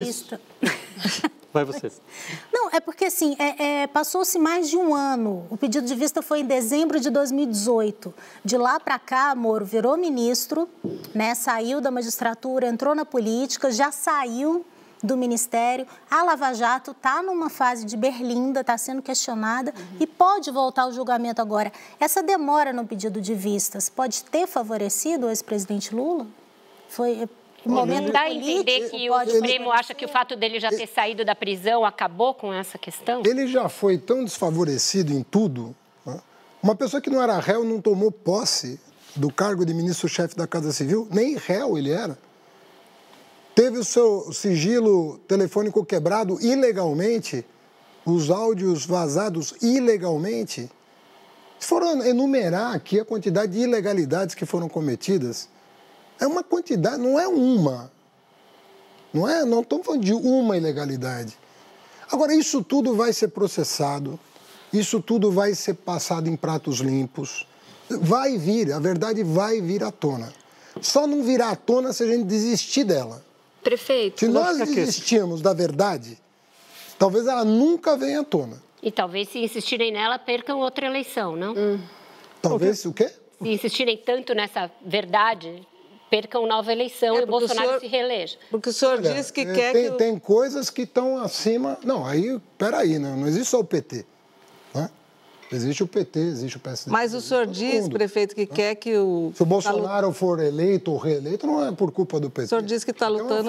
vista. Vai você. Não, é porque assim, é, é, passou-se mais de um ano. O pedido de vista foi em dezembro de 2018. De lá para cá, Moro virou ministro, né, saiu da magistratura, entrou na política, já saiu do Ministério. A Lava Jato está numa fase de berlinda, está sendo questionada uhum. e pode voltar ao julgamento agora. Essa demora no pedido de vistas pode ter favorecido o ex-presidente Lula? Foi o momento dá a entender que o Supremo acha que o fato dele já ter saído da prisão acabou com essa questão? Ele já foi tão desfavorecido em tudo. Né? Uma pessoa que não era réu não tomou posse do cargo de ministro-chefe da Casa Civil, nem réu ele era. Teve o seu sigilo telefônico quebrado ilegalmente, os áudios vazados ilegalmente. Se for enumerar aqui a quantidade de ilegalidades que foram cometidas, é uma quantidade, não é uma. Não é? Não estamos falando de uma ilegalidade. Agora, isso tudo vai ser processado, isso tudo vai ser passado em pratos limpos. Vai vir, a verdade vai vir à tona. Só não virá à tona se a gente desistir dela. Prefeito. Se nós desistirmos da verdade, talvez ela nunca venha à tona. E talvez, se insistirem nela, percam outra eleição, não? Hum. Talvez o quê? Se insistirem tanto nessa verdade, percam nova eleição é, e o Bolsonaro o senhor, se reeleja. Porque o senhor Olha, diz que é, quer tem, que... Tem coisas que estão acima... Não, aí, peraí, né? não existe só o PT. Né? Existe o PT, existe o PSD. Mas o senhor diz, mundo, prefeito, que né? quer que o... Se o Bolsonaro tá for eleito ou reeleito, não é por culpa do PT. O senhor diz que está lutando...